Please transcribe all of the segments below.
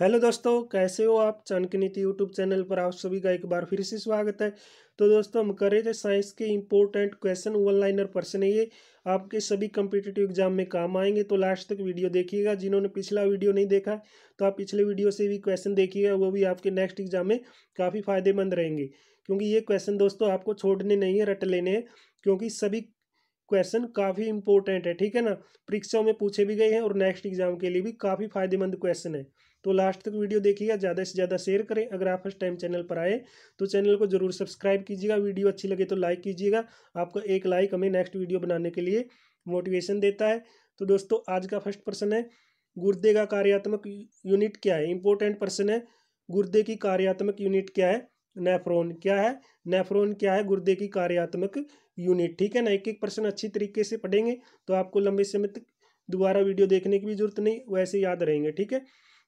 Hello दोस्तों, कैसे हो आप? चाणक्य नीति यूट्यूब चैनल पर आप सभी का एक बार फिर से स्वागत है। तो दोस्तों, हम कर रहे थे साइंस के इंपॉर्टेंट क्वेश्चन वन लाइनर प्रश्न है ये आपके सभी कम्पिटेटिव एग्ज़ाम में काम आएँगे। तो लास्ट तक वीडियो देखिएगा, जिन्होंने पिछला वीडियो नहीं देखा तो आप पिछले वीडियो से भी क्वेश्चन देखिएगा, वो भी आपके नेक्स्ट एग्ज़ाम में काफ़ी फ़ायदेमंद रहेंगे। क्योंकि ये क्वेश्चन दोस्तों आपको छोड़ने नहीं है, रट लेने हैं, क्योंकि सभी क्वेश्चन काफ़ी इंपॉर्टेंट है, ठीक है ना? परीक्षाओं में पूछे भी गए हैं और नेक्स्ट एग्ज़ाम के लिए भी काफ़ी फ़ायदेमंद क्वेश्चन है। तो लास्ट तक वीडियो देखिएगा, ज़्यादा से ज़्यादा शेयर करें। अगर आप फ़र्स्ट टाइम चैनल पर आए तो चैनल को ज़रूर सब्सक्राइब कीजिएगा। वीडियो अच्छी लगे तो लाइक कीजिएगा। आपका एक लाइक हमें नेक्स्ट वीडियो बनाने के लिए मोटिवेशन देता है। तो दोस्तों, आज का फ़र्स्ट प्रश्न है। गुर्दे का कार्यात्मक यूनिट क्या है? इंपॉर्टेंट प्रश्न है। गुर्दे की कार्यात्मक यूनिट क्या है? नेफ्रोन क्या है? नेफ्रोन क्या है? गुर्दे की कार्यात्मक यूनिट ठीक है ना? एक एक प्रश्न अच्छी तरीके से पढ़ेंगे तो आपको लंबे समय तक दोबारा वीडियो देखने की भी ज़रूरत नहीं, वैसे याद रहेंगे। ठीक है?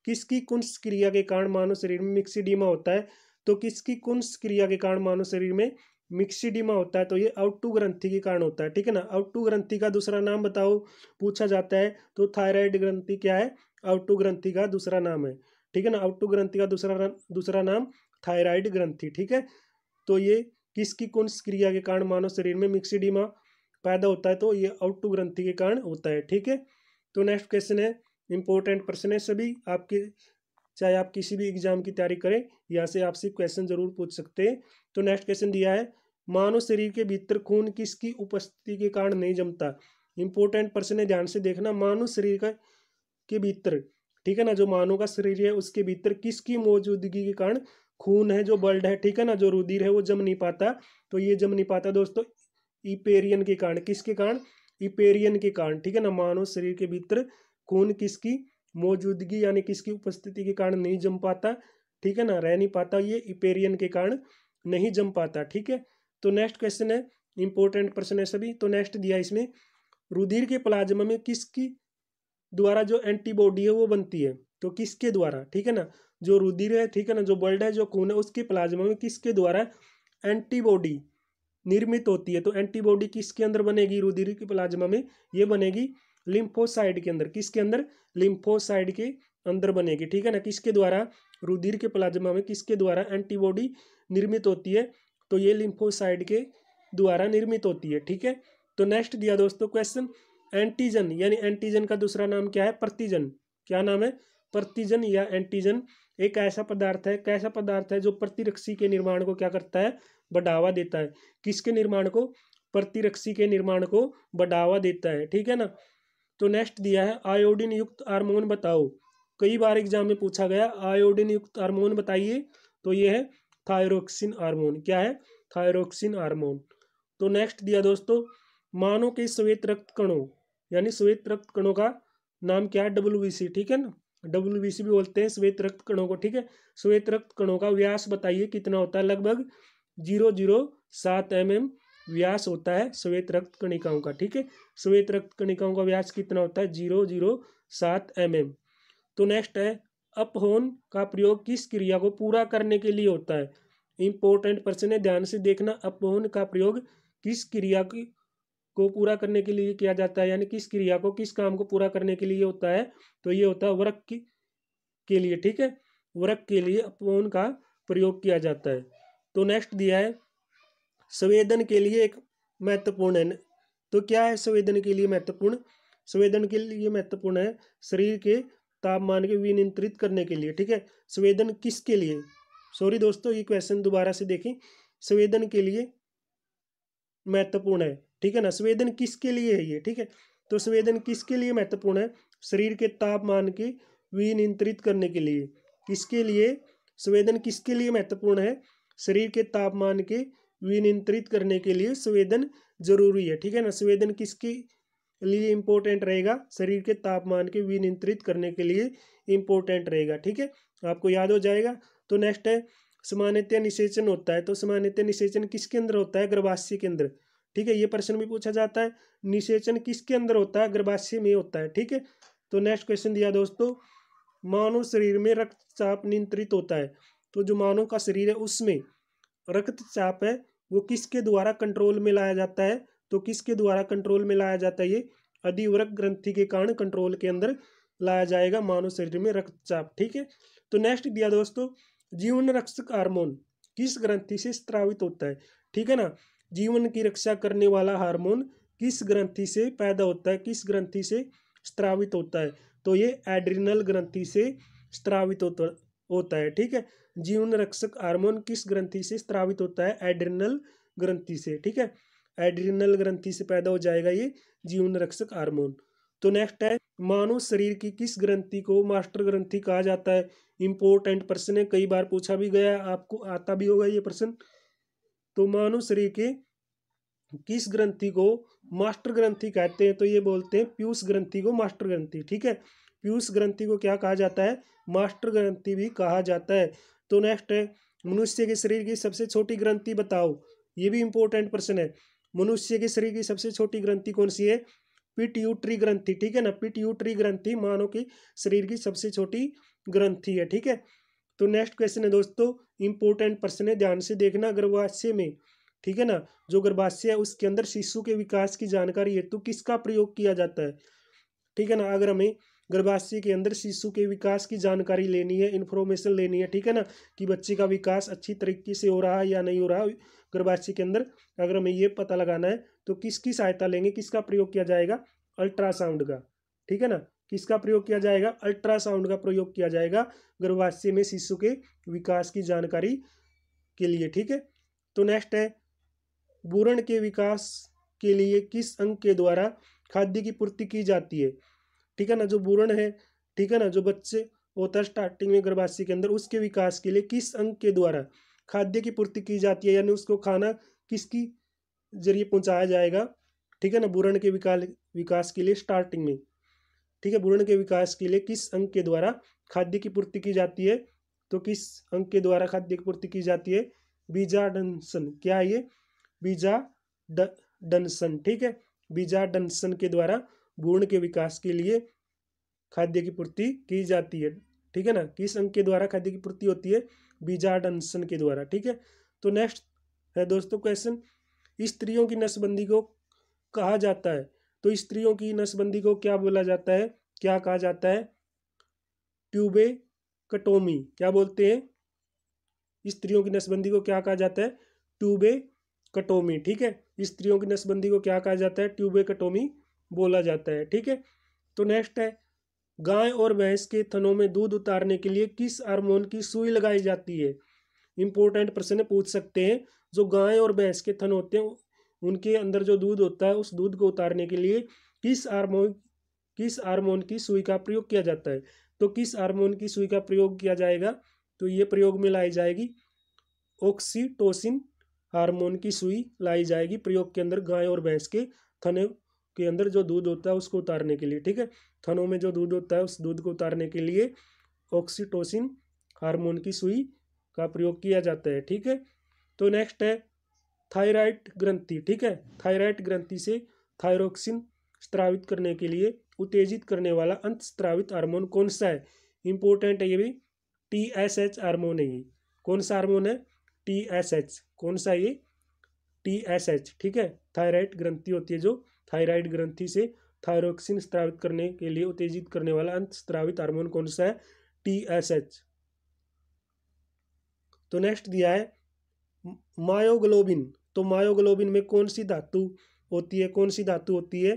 किसकी कुंस क्रिया के कारण मानव शरीर में मिक्सीडीमा होता है? तो किसकी कुंस क्रिया के कारण मानव शरीर में मिक्सीडीमा होता है? तो ये आउटू ग्रंथि के कारण होता है, ठीक है ना? आउटू ग्रंथि का दूसरा नाम बताओ, पूछा जाता है तो थायराइड ग्रंथि क्या है? आउटू ग्रंथि का दूसरा नाम है, ठीक है ना? आउटू ग्रंथि का दूसरा दूसरा नाम थायराइड ग्रंथि, ठीक है? तो ये किसकी कुंस क्रिया के कारण मानव शरीर में मिक्सीडीमा पैदा होता है? तो ये आउटू ग्रंथि के कारण होता है, ठीक है? तो नेक्स्ट क्वेश्चन है इंपॉर्टेंट प्रश्न है सभी, आपके, चाहे आप किसी भी एग्ज़ाम की तैयारी करें, यहाँ से आपसे क्वेश्चन ज़रूर पूछ सकते हैं। तो नेक्स्ट क्वेश्चन दिया है, मानव शरीर के भीतर खून किसकी उपस्थिति के कारण नहीं जमता? इंपॉर्टेंट प्रश्न है, ध्यान से देखना, मानव शरीर का, के भीतर, ठीक है ना? जो मानव का शरीर है, उसके भीतर किसकी मौजूदगी के कारण खून है, जो ब्लड है, ठीक है ना? जो रुधिर है, वो जम नहीं पाता। तो ये जम नहीं पाता दोस्तों इपेरियन के कारण, किसके कारण? इपेरियन के कारण, ठीक है ना? मानव शरीर के भीतर खून किसकी मौजूदगी यानी किसकी उपस्थिति के कारण नहीं जम पाता, ठीक है ना? रह नहीं पाता, ये इपेरियन के कारण नहीं जम पाता, ठीक है? तो नेक्स्ट क्वेश्चन है इंपॉर्टेंट प्रश्न है सभी तो नेक्स्ट दिया इसमें, रुधिर के प्लाज्मा में किसकी द्वारा जो एंटीबॉडी है वो बनती है? तो किसके द्वारा, ठीक है ना? जो रुधिर है, ठीक है ना? जो ब्लड है, जो खून है, उसके प्लाज्मा में किसके द्वारा एंटीबॉडी निर्मित होती है? तो एंटीबॉडी किसके अंदर बनेगी? रुधिर के प्लाज्मा में ये बनेगी लिम्फोसाइड के अंदर, किसके अंदर? लिम्फोसाइड के अंदर बनेगी, ठीक है ना? किसके द्वारा? रुधिर के प्लाज्मा में किसके द्वारा? एंटीबॉडी निर्मित होती है तो ये लिम्फोसाइड के द्वारा निर्मित होती है, ठीक है? तो नेक्स्ट दिया दोस्तों क्वेश्चन एंटीजन यानी एंटीजन का दूसरा नाम क्या है? प्रतिजन। क्या नाम है? प्रतिजन या एंटीजन एक ऐसा पदार्थ है कैसा पदार्थ है जो प्रतिरक्षी के निर्माण को क्या करता है? बढ़ावा देता है। किसके निर्माण को? प्रतिरक्षी के निर्माण को बढ़ावा देता है, ठीक है ना? तो नेक्स्ट दिया है आयोडीन युक्त हार्मोन बताओ। कई बार एग्ज़ाम में पूछा गया आयोडीन युक्त हार्मोन बताइए। तो ये है थायरोक्सिन हार्मोन क्या है? थायरोक्सिन हार्मोन तो नेक्स्ट दिया दोस्तों मानव के श्वेत रक्त कणों, यानी श्वेत रक्त कणों का नाम क्या है? डब्ल्यू ठीक है ना? डब्ल्यू भी बोलते हैं श्वेत रक्त कणों को, ठीक है? श्वेत रक्त कणों का व्यास बताइए, कितना होता है? लगभग ज़ीरो ज़ीरो सात एम एम व्यास होता है श्वेत रक्त कणिकाओं का, ठीक है? श्वेत रक्त कणिकाओं का व्यास कितना होता है? ज़ीरो ज़ीरो, सात एम एम तो नेक्स्ट है, अपहोन का प्रयोग किस क्रिया को पूरा करने के लिए होता है? इंपॉर्टेंट प्रश्न है, ध्यान से देखना, अपहोन का प्रयोग किस क्रिया की, को पूरा करने के लिए किया जाता है? यानी किस क्रिया को, किस काम को पूरा करने के लिए होता है? तो ये होता है वर्क की, के लिए, ठीक है? वर्क के लिए अपहोन का प्रयोग किया जाता है। तो नेक्स्ट दिया है संवेदन के लिए एक महत्वपूर्ण है। तो क्या है संवेदन के लिए महत्वपूर्ण? संवेदन के लिए महत्वपूर्ण है शरीर के तापमान के विनियंत्रित करने के लिए, ठीक है? संवेदन किसके लिए? सॉरी दोस्तों, ये क्वेश्चन दोबारा से देखें। संवेदन के लिए महत्वपूर्ण है, ठीक है ना? संवेदन किसके लिए है ये, ठीक है? तो संवेदन किसके लिए महत्वपूर्ण है? शरीर के तापमान के विनियंत्रित करने के लिए। किसके लिए? संवेदन किसके लिए महत्वपूर्ण है? शरीर के तापमान के विनियंत्रित करने के लिए संवेदन ज़रूरी है, ठीक है ना? संवेदन किसके लिए इम्पोर्टेंट रहेगा? शरीर के तापमान के विनियंत्रित करने के लिए इम्पोर्टेंट रहेगा, ठीक है? आपको याद हो जाएगा? तो नेक्स्ट है समान्यतः निषेचन होता है। तो समान्यतः निषेचन किसके अंदर होता है? गर्भाशय के अंदर, ठीक है? ये प्रश्न भी पूछा जाता है। निषेचन किसके अंदर होता है? गर्भाशय में होता है, ठीक है? तो नेक्स्ट क्वेश्चन दिया दोस्तों, मानव शरीर में रक्तचाप नियंत्रित होता है। तो जो मानव का शरीर है, उसमें रक्तचाप है वो किसके द्वारा कंट्रोल में लाया जाता है? तो किसके द्वारा कंट्रोल में लाया जाता है? ये अधिवरक ग्रंथि के कारण कंट्रोल के अंदर लाया जाएगा मानव शरीर में रक्तचाप, ठीक है? तो नेक्स्ट दिया दोस्तों, जीवन रक्षक हार्मोन। किस ग्रंथि से स्त्रावित होता है? ठीक है ना? जीवन की रक्षा करने वाला हार्मोन किस ग्रंथि से पैदा होता है? किस ग्रंथि से स्त्रावित होता है? तो ये एड्रिनल ग्रंथि से स्त्रावित होता होता है, ठीक है? जीवन रक्षक हार्मोन किस ग्रंथि से स्त्रावित होता है? एड्रिनल ग्रंथि से, ठीक है? एड्रिनल ग्रंथि से पैदा हो जाएगा ये जीवन रक्षक हार्मोन। तो नेक्स्ट है, मानव शरीर की किस ग्रंथि को मास्टर ग्रंथि कहा जाता है? इंपॉर्टेंट प्रश्न है, कई बार पूछा भी गया, आपको आता भी होगा ये प्रश्न। तो मानव शरीर के किस ग्रंथि को मास्टर ग्रंथि कहते हैं? तो ये बोलते हैं पीयूष ग्रंथि को मास्टर ग्रंथि, ठीक है? पीयूष ग्रंथि को क्या कहा जाता है? मास्टर ग्रंथि भी कहा जाता है। तो नेक्स्ट है, मनुष्य के शरीर की सबसे छोटी ग्रंथि बताओ। ये भी इंपॉर्टेंट प्रश्न है। मनुष्य के शरीर की सबसे छोटी ग्रंथि कौन सी है? पिट्यूटरी ग्रंथि, ठीक है ना? पिट्यूटरी ग्रंथि मानव के शरीर की सबसे छोटी ग्रंथि है, ठीक है? तो नेक्स्ट क्वेश्चन है दोस्तों इंपॉर्टेंट प्रश्न है, ध्यान से देखना गर्भाशय में, ठीक है ना? जो गर्भाशय है, उसके अंदर शिशु के विकास की जानकारी हेतु किसका प्रयोग किया जाता है? ठीक है ना? अगर हमें गर्भाशय के अंदर शिशु के विकास की जानकारी लेनी है इन्फॉर्मेशन लेनी है, ठीक है ना? कि बच्चे का विकास अच्छी तरीके से हो रहा है या नहीं हो रहा गर्भाशय के अंदर। अगर हमें ये पता लगाना है तो किसकी सहायता लेंगे, किसका प्रयोग किया जाएगा? अल्ट्रासाउंड का, ठीक है ना? किसका प्रयोग किया जाएगा? अल्ट्रासाउंड का प्रयोग किया जाएगा गर्भाशय में शिशु के विकास की जानकारी के लिए, ठीक है? तो नेक्स्ट है भूरण के विकास के लिए किस अंग के द्वारा खाद्य की पूर्ति की जाती है? ठीक है ना, जो भूरण है, ठीक है ना, जो बच्चे होता है स्टार्टिंग में गर्भाशय के अंदर, उसके विकास के लिए किस अंग के द्वारा खाद्य की पूर्ति की जाती है, यानी उसको खाना किसकी ज़रिए पहुँचाया जाएगा, ठीक है ना भूरण के विकास विकास के लिए स्टार्टिंग में। ठीक है भूरण के विकास के लिए किस अंग के द्वारा खाद्य की पूर्ति की जाती है तो किस अंग के द्वारा खाद्य की पूर्ति की जाती है बीजाडंसन क्या है ये? बीजा डनसन ठीक है बीजा डनसन के द्वारा भ्रूण के विकास के लिए खाद्य की पूर्ति की जाती है, ठीक है ना? किस अंग के द्वारा खाद्य की पूर्ति होती है? बीजा डनसन के द्वारा, ठीक है? तो नेक्स्ट है दोस्तों क्वेश्चन स्त्रियों की नसबंदी को कहा जाता है। तो स्त्रियों की नसबंदी को क्या बोला जाता है? क्या कहा जाता है? ट्यूबे कटोमी, क्या बोलते हैं? स्त्रियों की नसबंदी को क्या कहा जाता है? ट्यूबे कटोमी, ठीक है? स्त्रियों की नसबंदी को क्या कहा जाता है? ट्यूबे कटोमी बोला जाता है, ठीक है? तो नेक्स्ट है, गाय और भैंस के थनों में दूध उतारने के लिए किस हार्मोन की सुई लगाई जाती है? इंपॉर्टेंट प्रश्न पूछ सकते हैं। जो गाय और भैंस के थन होते हैं, उनके अंदर जो दूध होता है, उस दूध को उतारने के लिए किस हार्मोन किस हार्मोन की सुई का प्रयोग किया जाता है? तो किस हार्मोन की सुई का प्रयोग किया जाएगा? तो ये प्रयोग में लाई जाएगी ऑक्सीटोसिन हार्मोन की सुई लाई जाएगी प्रयोग के अंदर गाय और भैंस के थने के अंदर जो दूध होता है उसको उतारने के लिए, ठीक है? थनों में जो दूध होता है उस दूध को उतारने के लिए ऑक्सीटोसिन हार्मोन की सुई का प्रयोग किया जाता है, ठीक है? तो नेक्स्ट है थायराइड ग्रंथि, ठीक है? थायराइड ग्रंथि से थायरोक्सिन स्त्रावित करने के लिए उत्तेजित करने वाला अंत स्त्रावित हार्मोन कौन सा है? इंपॉर्टेंट है ये भी। टी एस एच हार्मोन है ये। कौन सा हार्मोन है? टी एस एच कौन सा ये? टी एस एच ठीक है? थायराइड ग्रंथि होती है जो थायराइड ग्रंथि से थायरोक्सिन स्त्रावित करने के लिए उत्तेजित करने वाला अंत स्त्रावित हार्मोन कौन सा है? टी एस एच तो नेक्स्ट दिया है, मायोग्लोबिन। तो मायोग्लोबिन में कौन सी धातु होती है? कौन सी धातु होती है?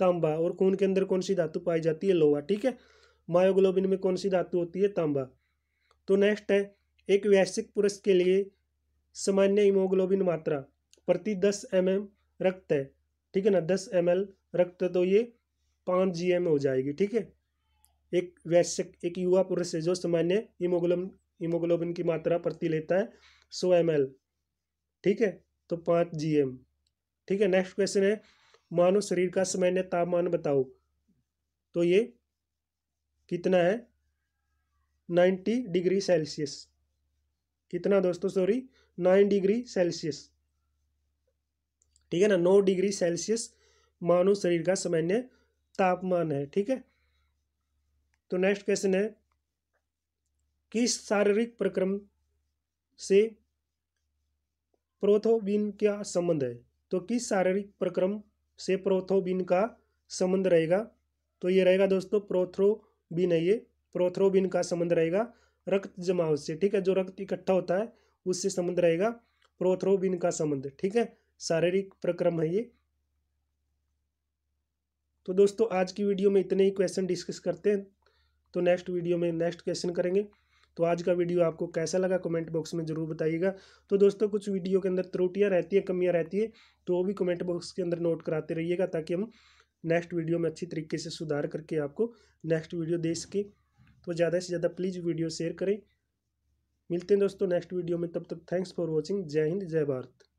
तांबा। और खून के अंदर कौन सी धातु पाई जाती है? लोहा। ठीक है? मायोग्लोबिन में कौन सी धातु होती है? तांबा। तो नेक्स्ट है, एक वैश्विक पुरुष के लिए सामान्य हीमोग्लोबिन मात्रा। प्रति दस एम रक्त है। ठीक है ना, दस एम रक्त तो ये पाँच जी एम हो जाएगी, ठीक है? एक वैश्य एक युवा पुरुष है जो सामान्य हीमोग्लोबिन हीमोग्लोबिन की मात्रा प्रति लेता है सौ एम ठीक है? तो पाँच जी ठीक है? नेक्स्ट क्वेश्चन है, मानव शरीर का सामान्य तापमान बताओ। तो ये कितना है? Ninety degree Celsius. कितना दोस्तों सॉरी नाइन डिग्री सेल्सियस। ठीक है ना? नौ डिग्री सेल्सियस मानव शरीर का सामान्य तापमान है, ठीक है? तो नेक्स्ट क्वेश्चन है, किस शारीरिक प्रक्रम से प्रोथोबिन का संबंध है? तो किस शारीरिक प्रक्रम से प्रोथोबिन का संबंध रहेगा? तो ये रहेगा दोस्तों प्रोथ्रोबिन है ये। प्रोथ्रोबिन का संबंध रहेगा रक्त जमाव से, ठीक है? जो रक्त इकट्ठा होता है, उससे संबंध रहेगा प्रोथ्रोबिन का संबंध, ठीक है? शारीरिक प्रक्रम है ये। तो दोस्तों, आज की वीडियो में इतने ही क्वेश्चन डिस्कस करते हैं। तो नेक्स्ट वीडियो में नेक्स्ट क्वेश्चन करेंगे। तो आज का वीडियो आपको कैसा लगा कमेंट बॉक्स में ज़रूर बताइएगा। तो दोस्तों, कुछ वीडियो के अंदर त्रुटियाँ रहती है, कमियाँ रहती है तो वो भी कमेंट बॉक्स के अंदर नोट कराते रहिएगा ताकि हम नेक्स्ट वीडियो में अच्छी तरीके से सुधार करके आपको नेक्स्ट वीडियो दे सके। तो ज़्यादा से ज़्यादा प्लीज़ वीडियो शेयर करें। मिलते हैं दोस्तों नेक्स्ट वीडियो में। तब तक थैंक्स फॉर वॉचिंग जय हिंद, जय भारत।